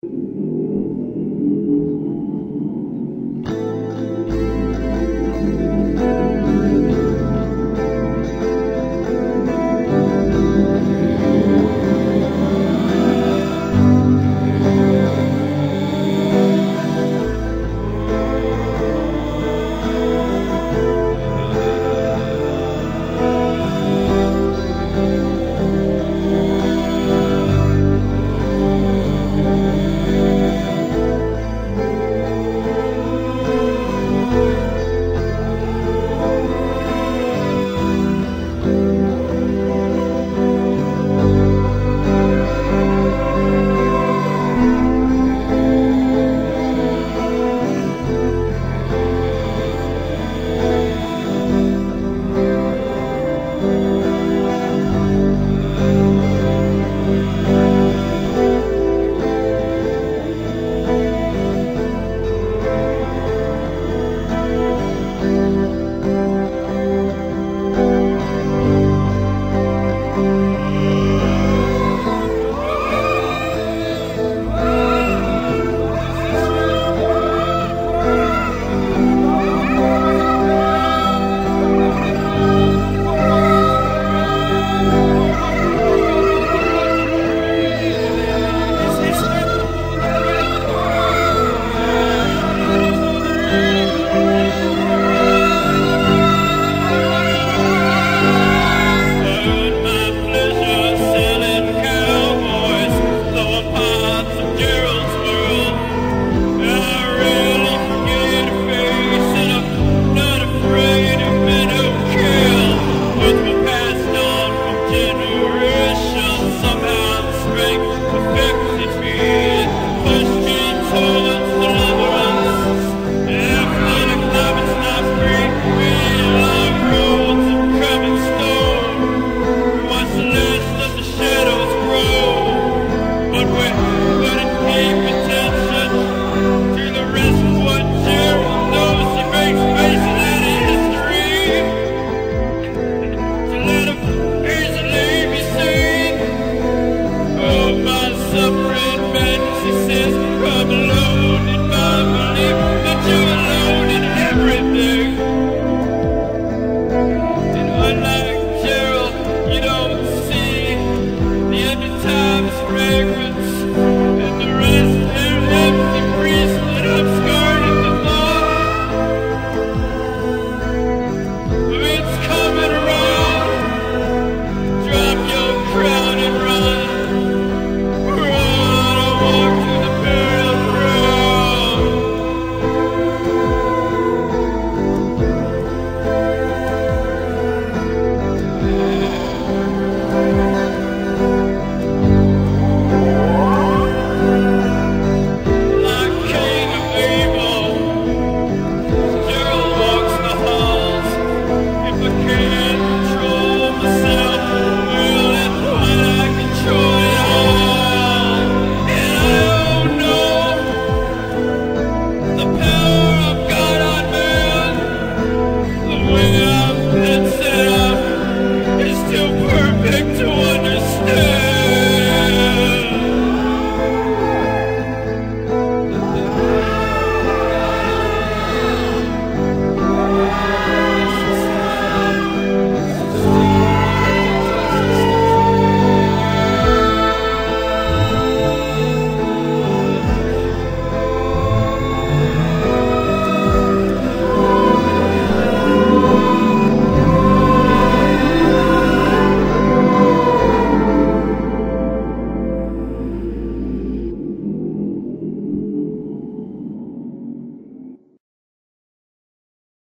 suffering